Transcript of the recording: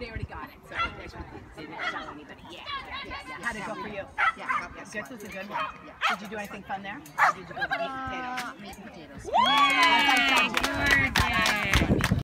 they already got it, so they didn't tell anybody. Yeah, yeah, yeah. How did it go for you? Yeah, was a good one. Yeah. Did you do anything fun there? Or did you go?